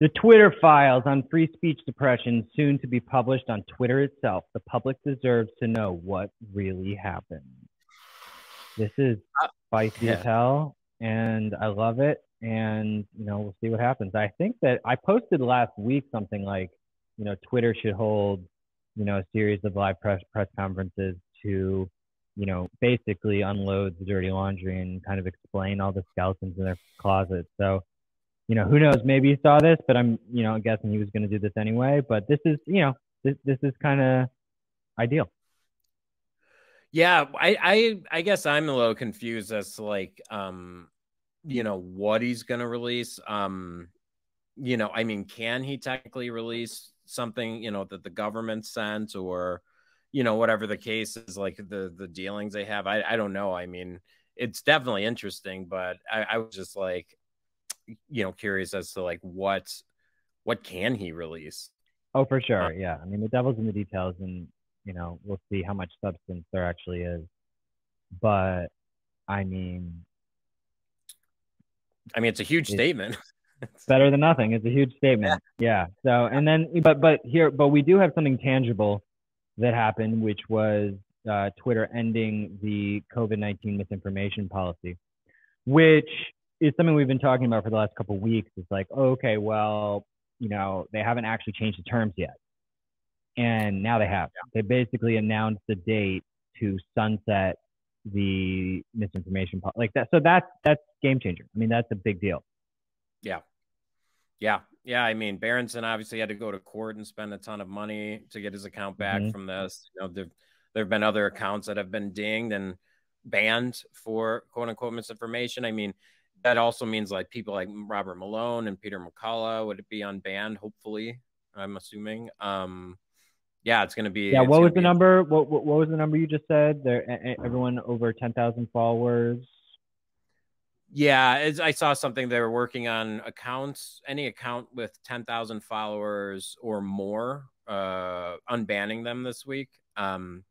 The Twitter files on free speech suppression soon to be published on Twitter itself. The public deserves to know what really happened. This is Uh, spicy yeah. as hell, and I love it. And you know, we'll see what happens. I think that I posted last week something like, you know, Twitter should hold, you know, a series of live press press conferences to, you know, basically unload the dirty laundry and kind of explain all the skeletons in their closet. So, you know, who knows? Maybe he saw this, but I'm, you know, guessing he was going to do this anyway. But this is, you know, this this is kind of ideal. Yeah, I, I I guess I'm a little confused as to like um you know what he's gonna release. Um you know, I mean, can he technically release something, you know, that the government sent or you know, whatever the case is, like the the dealings they have. I, I don't know. I mean, it's definitely interesting, but I, I was just like, you know, curious as to like what what can he release? Oh, for sure. Yeah. I mean, the devil's in the details, and you know, we'll see how much substance there actually is. But I mean, I mean, it's a huge It- statement. it's better than nothing. It's a huge statement. Yeah. So, and then, but but here, but we do have something tangible that happened, which was uh, Twitter ending the COVID nineteen misinformation policy, which is something we've been talking about for the last couple of weeks. It's like, okay, well, you know, they haven't actually changed the terms yet, and now they have. They basically announced the date to sunset the misinformation like that. So that's that's game changer. I mean, that's a big deal. Yeah. Yeah. Yeah. I mean, Berenson obviously had to go to court and spend a ton of money to get his account back Mhm. from this. You know, there, there have been other accounts that have been dinged and banned for quote unquote misinformation. I mean, that also means like people like Robert Malone and Peter McCullough would be unbanned, hopefully, I'm assuming. Um, yeah, it's going to be. Yeah, what was the number? What, what what was the number you just said? There, everyone over ten thousand followers. Yeah, I saw something they were working on accounts, any account with 10,000 followers or more, uh, unbanning them this week. Um,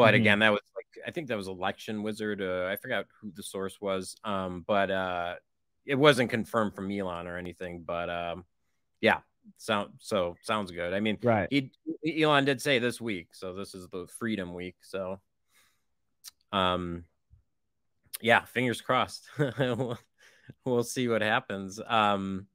but Mhm. again, that was like, I think that was Election Wizard. Uh, I forgot who the source was. Um, but uh, it wasn't confirmed from Elon or anything. But um, yeah, sound so sounds good. I mean, Right. he Elon did say this week, so this is the Freedom Week. So, um, yeah, fingers crossed. we'll, we'll see what happens. Um,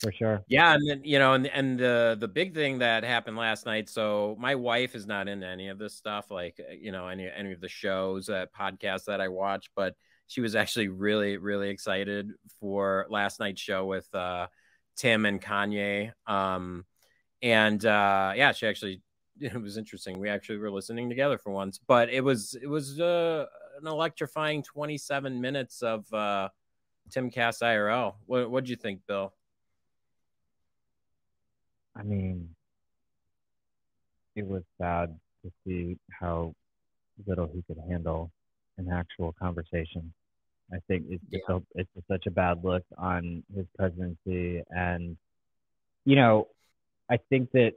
For sure. yeah, and then you know, and and the the big thing that happened last night. So my wife is not into any of this stuff, like uh, you know, any any of the shows, that podcasts that I watch, but she was actually really really excited for last night's show with uh, Tim and Kanye. Um, and uh, yeah, she actually it was interesting. We actually were listening together for once, but it was it was uh, an electrifying 27 minutes of uh, Timcast IRL. What what'd you think, Bill? I mean, it was sad to see how little he could handle an actual conversation. I think it's just a, it's just such a bad look on his presidency, and you know, I think that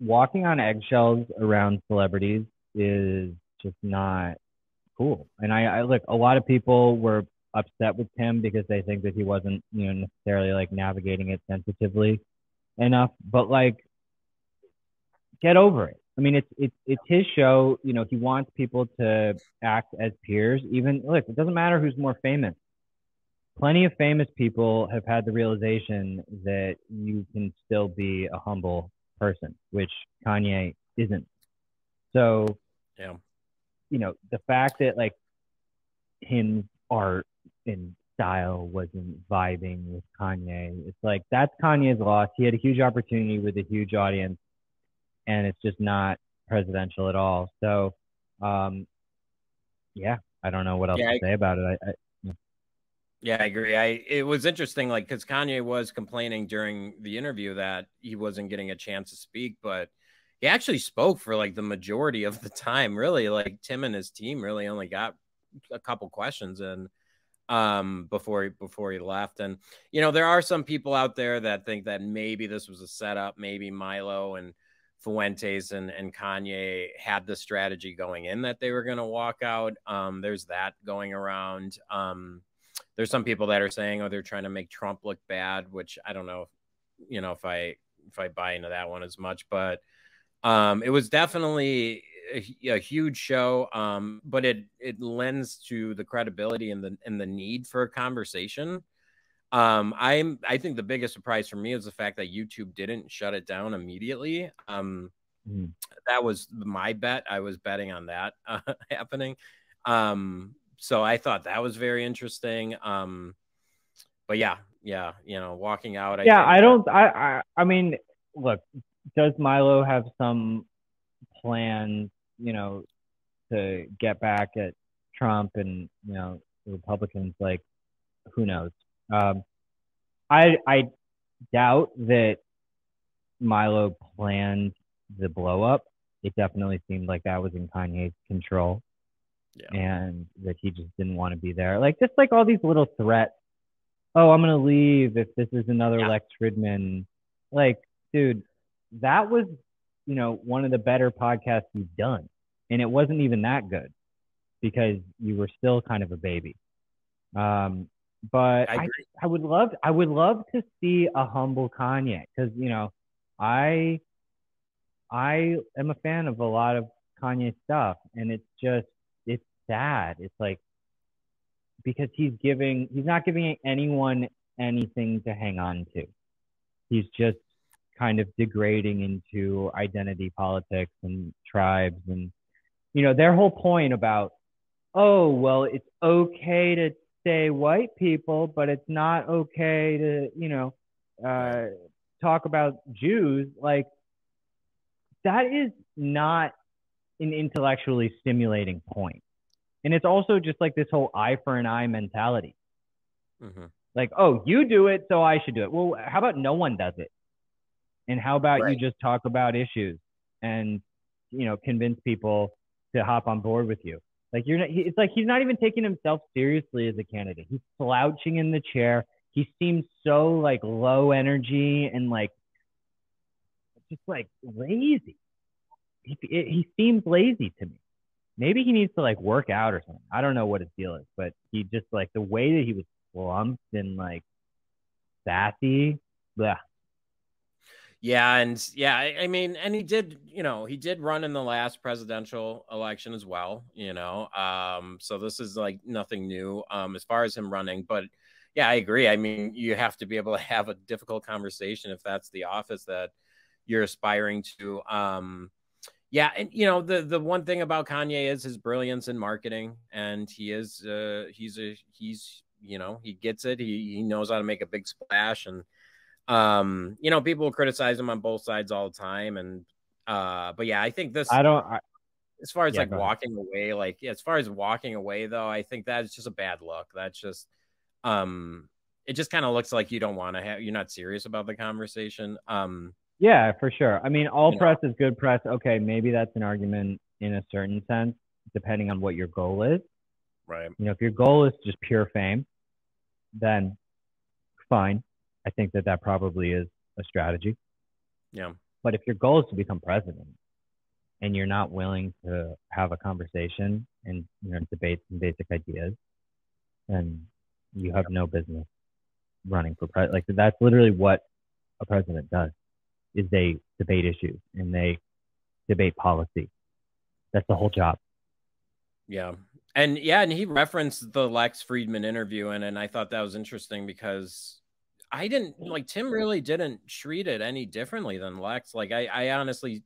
walking on eggshells around celebrities is just not cool. And I, I look, a lot of people were upset with him because they think that he wasn't, you know, necessarily like navigating it sensitively enough. But like, get over it. I mean, it's it's it's his show. You know, he wants people to act as peers. Even look, it doesn't matter who's more famous. Plenty of famous people have had the realization that you can still be a humble person, which Kanye isn't. So, Yeah. you know, the fact that like him art and style wasn't vibing with Kanye, it's like that's Kanye's loss. He had a huge opportunity with a huge audience, and it's just not presidential at all. So, um, yeah, I don't know what else Yeah, to I- say about it. I, I Yeah, I agree. I it was interesting, like because Kanye was complaining during the interview that he wasn't getting a chance to speak, but he actually spoke for like the majority of the time. Really, like Tim and his team really only got a couple questions in um before he before he left. And you know, there are some people out there that think that maybe this was a setup, maybe Milo and Fuentes and, and Kanye had the strategy going in that they were gonna walk out. Um, there's that going around. Um there's some people that are saying, oh, they're trying to make Trump look bad, which I don't know, you know, if I if I buy into that one as much, but um, it was definitely a, a, huge show, um, but it it lends to the credibility and the and the need for a conversation. Um, I'm I think the biggest surprise for me is the fact that YouTube didn't shut it down immediately. Um, mm. that was my bet. I was betting on that uh, happening. Um, so I thought that was very interesting. Um, but yeah, yeah, you know, walking out. I yeah, I don't. I, I I mean, look, does Milo have some plans? You know, to get back at Trump and you know the Republicans? Like, who knows? Um, I I doubt that Milo planned the blow up. It definitely seemed like that was in Kanye's control yeah. and that he just didn't want to be there. Like just like all these little threats. Oh, I'm gonna leave if this is another yeah. Lex Fridman. Like, dude, that was you know one of the better podcasts you've done, and it wasn't even that good because you were still kind of a baby. Um, but I, I, I would love I would love to see a humble Kanye because you know I I am a fan of a lot of Kanye stuff, and it's just it's sad. It's like because he's giving he's not giving anyone anything to hang on to. He's just kind of degrading into identity politics and tribes and you know their whole point about oh well it's okay to say white people but it's not okay to you know uh, talk about Jews like that is not an intellectually stimulating point and it's also just like this whole eye for an eye mentality. Mm-hmm. Like, oh, you do it, so I should do it. Well, how about no one does it? And how about right. you just talk about issues and, you know, convince people to hop on board with you? Like, you're not, it's like he's not even taking himself seriously as a candidate. He's slouching in the chair. He seems so like low energy and like just like lazy. He, he seems lazy to me maybe he needs to like work out or something. I don't know what his deal is, but he just like the way that he was slumped and like sassy. Yeah. Yeah, and yeah, I, I, mean, and he did, you know, he did run in the last presidential election as well, you know. Um, so this is like nothing new um as far as him running, but yeah, I agree. I mean, you have to be able to have a difficult conversation if that's the office that you're aspiring to. Um, yeah, and you know the the one thing about Kanye is his brilliance in marketing, and he is uh, he's a he's you know he gets it. He he knows how to make a big splash, and um you know people criticize him on both sides all the time, and uh but yeah, I think this I don't. I, as far as yeah, like walking away, like yeah, as far as walking away though, I think that's just a bad look. That's just um it just kind of looks like you don't want to have you're not serious about the conversation. Um yeah, for sure. I mean, all press know. is good press. Okay, maybe that's an argument in a certain sense, depending on what your goal is. Right. You know, if your goal is just pure fame, then fine. I think that that probably is a strategy. Yeah. But if your goal is to become president and you're not willing to have a conversation and you know debate some basic ideas, then you have no business running for president. Like that's literally what a president does is they debate issues and they debate policy. That's the whole job. Yeah. And yeah, and he referenced the Lex Fridman interview and and I thought that was interesting because I didn't like Tim really didn't treat it any differently than Lex. Like I, I honestly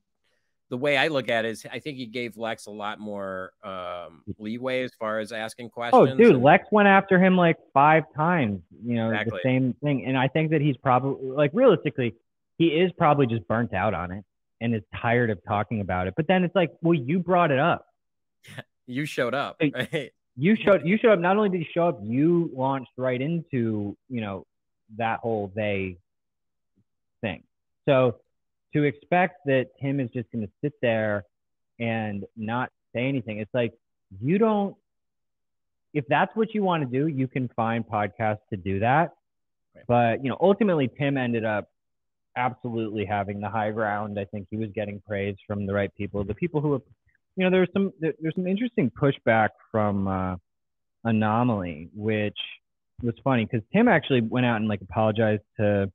the way I look at it is I think he gave Lex a lot more um, leeway as far as asking oh, questions. Oh, dude, and, Lex went after him like five times, you know, exactly. the same thing. And I think that he's probably like realistically, he is probably just burnt out on it and is tired of talking about it. But then it's like, well, you brought it up. You showed up. Right? You showed you showed up. Not only did you show up, you launched right into you know that whole they thing. So to expect that Tim is just going to sit there and not say anything, it's like you don't. If that's what you want to do, you can find podcasts to do that. Right. But you know, ultimately, Tim ended up absolutely having the high ground. I think he was getting praise from the right people. The people who were, you know, there's some there, there's some interesting pushback from uh, Anomaly, which was funny because Tim actually went out and like apologized to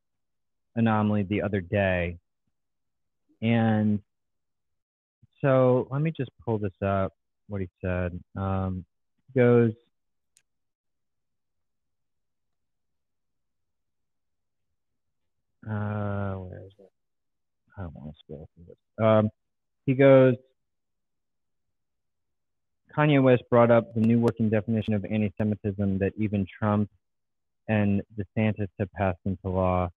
Anomaly the other day, and so let me just pull this up. What he said. Um, he goes. Uh, where is it? I don't want to scroll through this. Um, he goes. Kanye West brought up the new working definition of anti-Semitism that even Trump and DeSantis have passed into law.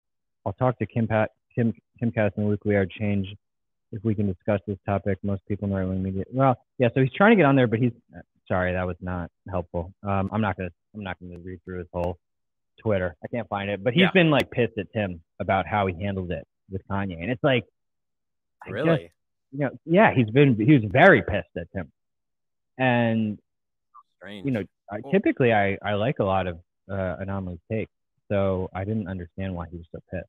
I'll talk to Kim Pat, Kim Timcast and Luke Liard Change if we can discuss this topic. Most people in the right wing media. Well, yeah. So he's trying to get on there, but he's sorry that was not helpful. Um, I'm not gonna I'm not gonna read through his whole Twitter. I can't find it, but he's yeah. been like pissed at Tim about how he handled it with Kanye, and it's like really, just, you know, yeah, he's been he was very pissed at Tim, and Strange. you know, I, typically I I like a lot of uh, anomaly take, so I didn't understand why he was so pissed.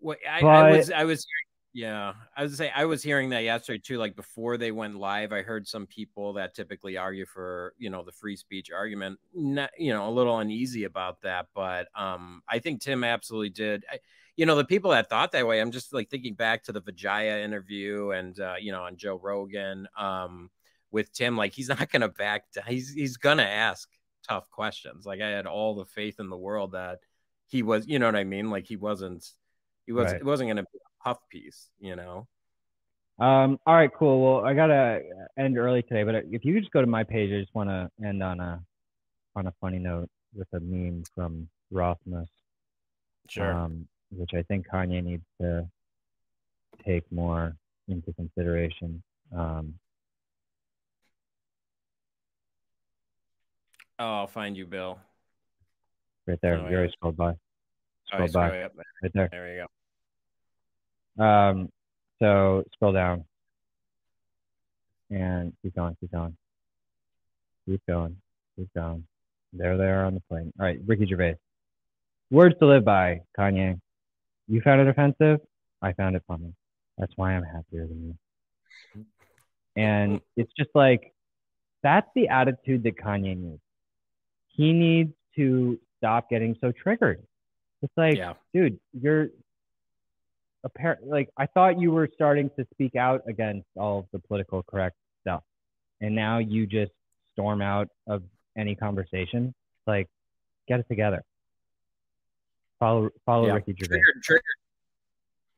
Well, I, but, I was I was yeah, I was say I was hearing that yesterday too. Like before they went live, I heard some people that typically argue for you know the free speech argument, not you know a little uneasy about that. But um, I think Tim absolutely did. I, you know the people that thought that way. I'm just like thinking back to the Vijaya interview and uh, you know on Joe Rogan um, with Tim. Like he's not going to back down. He's he's going to ask tough questions. Like I had all the faith in the world that he was. You know what I mean? Like he wasn't. He was. Right. It wasn't going to be a puff piece, you know. Um, all right, cool. Well, I gotta end early today, but if you could just go to my page, I just want to end on a on a funny note with a meme from Rothmus, sure. Um, which I think Kanye needs to take more into consideration. Um, oh, I'll find you, Bill. Right there. Oh, you already scrolled by. Scroll oh, by. Right there. There you go. Um, so scroll down and keep going, keep going, keep going, keep going. There they are on the plane. All right, Ricky Gervais. Words to live by, Kanye. You found it offensive. I found it funny. That's why I'm happier than you. And it's just like that's the attitude that Kanye needs. He needs to stop getting so triggered. It's like, yeah. dude, you're apparently like I thought you were starting to speak out against all of the political correct stuff, and now you just storm out of any conversation. Like, get it together. Follow follow yeah. Ricky Gervais. Triggered, triggered,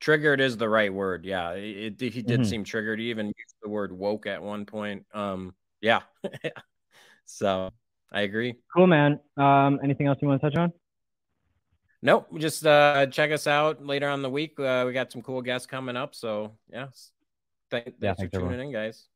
triggered is the right word. Yeah, it, it he did mm-hmm. seem triggered. He even used the word woke at one point. Um, yeah. so I agree. Cool, man. Um, anything else you want to touch on? Nope. Just uh, check us out later on the week. Uh, we got some cool guests coming up. So yeah, Th- thanks yeah, for tuning everyone. in, guys.